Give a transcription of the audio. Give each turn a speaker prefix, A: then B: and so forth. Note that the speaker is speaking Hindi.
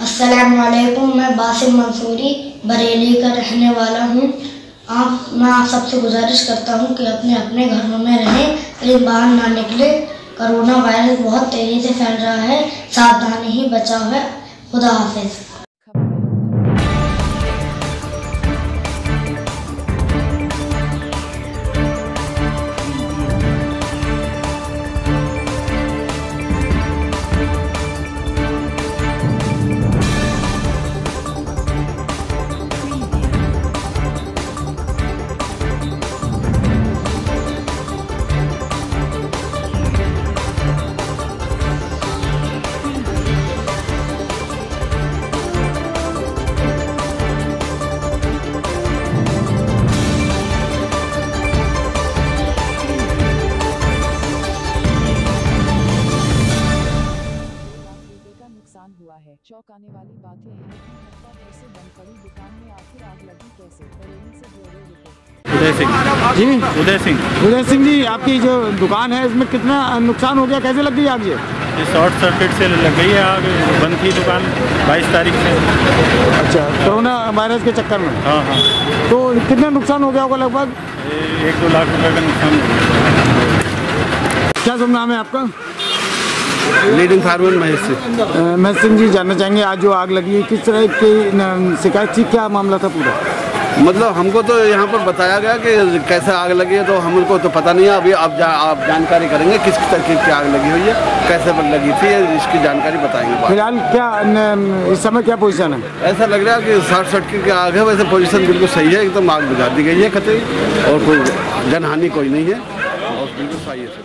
A: कासिम मंसूरी, बरेली का रहने वाला हूँ। आप, मैं आप सबसे गुजारिश करता हूँ कि अपने अपने घरों में रहें, कहीं बाहर ना निकले। करोना वायरस बहुत तेज़ी से फैल रहा है, सावधानी ही बचाव है। खुदा हाफिज़।
B: है चौंकाने वाली बात यह है कि हफ़्ता बंद पड़ी दुकान में आखिर आग लगी कैसे? बरेली से ब्यूरो रिपोर्ट।
C: उदय सिंह।
D: जी।
C: उदय सिंह।
D: उदय सिंह जी आपकी जो दुकान है इसमें कितना नुकसान हो गया? कैसे लग गई आग ये?
C: ये शॉर्ट सर्किट से लग गई है आग। बंद थी दुकान 22 तारीख से।
D: अच्छा कोरोना वायरस के चक्कर में?
C: हाँ हाँ।
D: तो कितना नुकसान हो गया होगा लगभग?
C: एक दो लाख रुपए का नुकसान
D: क्या शुभ नाम है आपका?
E: लीडिंग फार्मर महेश सिंह
D: अ, मैं सिंह जी जानना चाहेंगे आज जो आग लगी है किस तरह की शिकायत थी क्या मामला था पूरा?
E: मतलब हमको तो यहाँ पर बताया गया कि कैसे आग लगी है तो हमको तो पता नहीं है। अभी आप जा, आप जानकारी करेंगे किस तरीके की आग लगी हुई है कैसे लगी थी इसकी जानकारी बताएँगे
D: फ़िलहाल क्या न, इस समय क्या पोजीशन है?
E: ऐसा लग रहा है कि शॉर्ट सर्किट की आग है वैसे पोजीशन बिल्कुल सही है एकदम आग बुझा दी गई है कतई और कोई जनहानि कोई नहीं है। और बिल्कुल सही है।